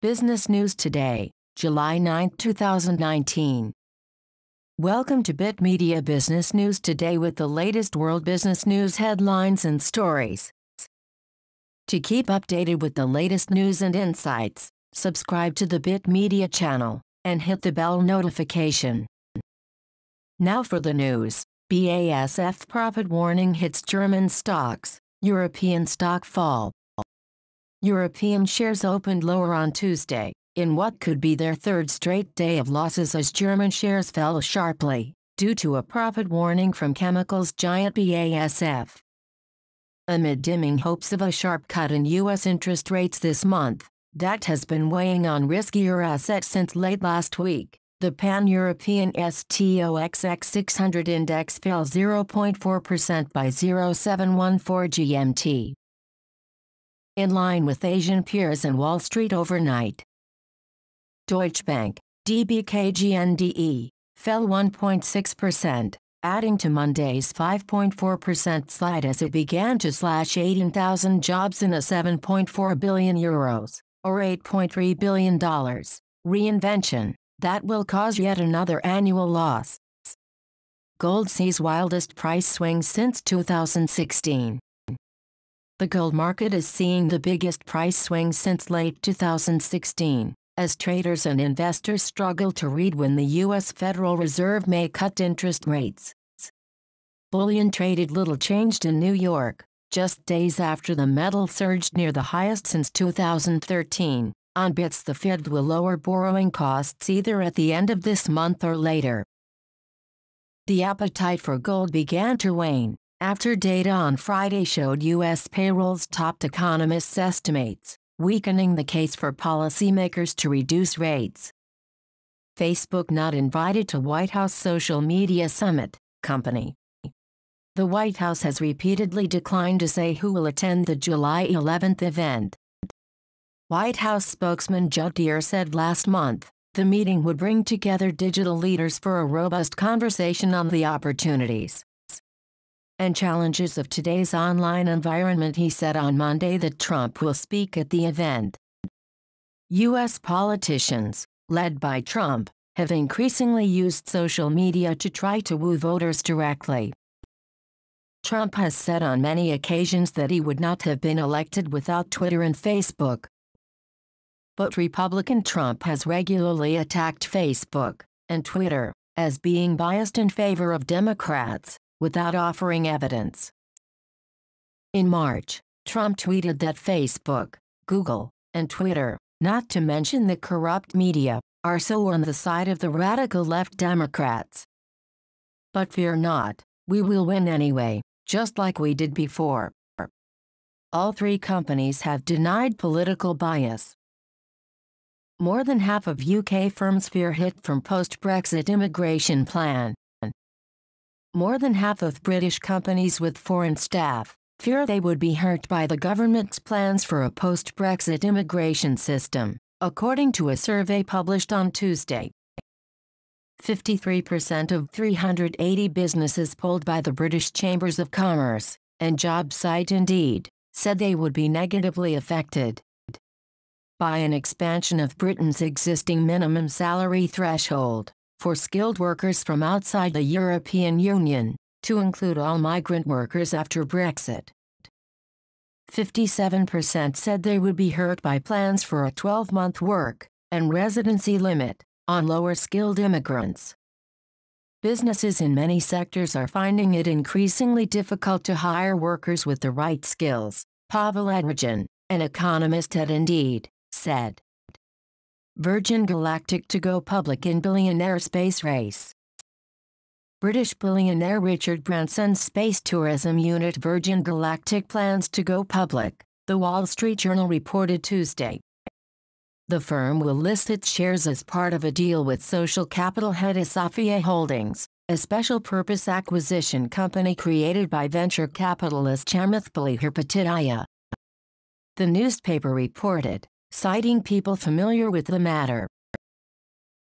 Business News Today, July 9, 2019. Welcome to Bit Media Business News Today with the latest world business news headlines and stories. To keep updated with the latest news and insights, subscribe to the Bit Media channel and hit the bell notification. Now for the news. BASF profit warning hits German stocks, European stock fall. European shares opened lower on Tuesday, in what could be their third straight day of losses as German shares fell sharply, due to a profit warning from chemicals giant BASF. Amid dimming hopes of a sharp cut in U.S. interest rates this month, that has been weighing on riskier assets since late last week. The pan-European STOXX 600 index fell 0.4% by 0714 GMT in line with Asian peers and Wall Street overnight. Deutsche Bank, DBKGNDE, fell 1.6%, adding to Monday's 5.4% slide as it began to slash 18,000 jobs in a 7.4 billion euros, or $8.3 billion, reinvention that will cause yet another annual loss. Gold sees wildest price swings since 2016. The gold market is seeing the biggest price swing since late 2016, as traders and investors struggle to read when the U.S. Federal Reserve may cut interest rates. Bullion traded little changed in New York, just days after the metal surged near the highest since 2013. On bits the Fed will lower borrowing costs either at the end of this month or later. The appetite for gold began to wane, after data on Friday showed U.S. payrolls topped economists' estimates, weakening the case for policymakers to reduce rates. Facebook not invited to White House Social Media Summit, company. The White House has repeatedly declined to say who will attend the July 11th event. White House spokesman Judd Deere said last month, the meeting would bring together digital leaders for a robust conversation on the opportunities and challenges of today's online environment he said on Monday that Trump will speak at the event. U.S. politicians, led by Trump, have increasingly used social media to try to woo voters directly. Trump has said on many occasions that he would not have been elected without Twitter and Facebook. But Republican Trump has regularly attacked Facebook and Twitter as being biased in favor of Democrats without offering evidence. In March, Trump tweeted that Facebook, Google, and Twitter, not to mention the corrupt media, are so on the side of the radical left Democrats. But fear not, we will win anyway, just like we did before. All three companies have denied political bias. More than half of UK firms fear hit from post-Brexit immigration plan. More than half of British companies with foreign staff fear they would be hurt by the government's plans for a post-Brexit immigration system, according to a survey published on Tuesday. 53% of 380 businesses polled by the British Chambers of Commerce and job site Indeed said they would be negatively affected by an expansion of Britain's existing minimum salary threshold for skilled workers from outside the European Union, to include all migrant workers after Brexit. 57% said they would be hurt by plans for a 12-month work and residency limit on lower-skilled immigrants. Businesses in many sectors are finding it increasingly difficult to hire workers with the right skills, Pawel Adrjan, an economist at Indeed, said. Virgin Galactic to go public in billionaire space race. British billionaire Richard Branson's space tourism unit Virgin Galactic plans to go public, the Wall Street Journal reported Tuesday. The firm will list its shares as part of a deal with social capital Hedosophia Holdings, a special purpose acquisition company created by venture capitalist Chamath Palihapitiya. The newspaper reported citing people familiar with the matter.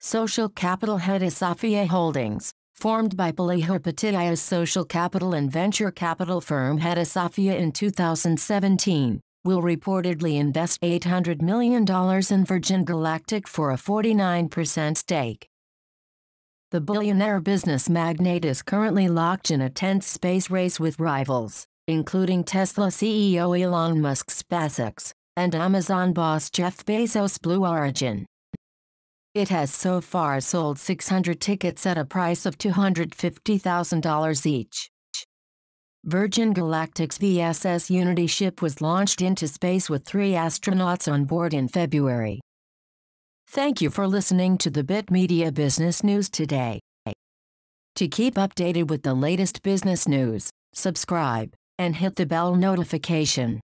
Social Capital Hedosophia Holdings, formed by Palihapitiya's social capital and venture capital firm Hedosophia in 2017, will reportedly invest $800 million in Virgin Galactic for a 49% stake. The billionaire business magnate is currently locked in a tense space race with rivals, including Tesla CEO Elon Musk's SpaceX and Amazon boss Jeff Bezos' Blue Origin. It has so far sold 600 tickets at a price of $250,000 each. Virgin Galactic's VSS Unity ship was launched into space with three astronauts on board in February. Thank you for listening to the Bit Media Business News today. To keep updated with the latest business news, subscribe and hit the bell notification.